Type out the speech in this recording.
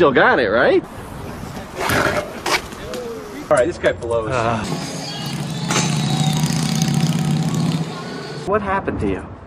still got it, right? All right, this guy blows. Uh. What happened to you?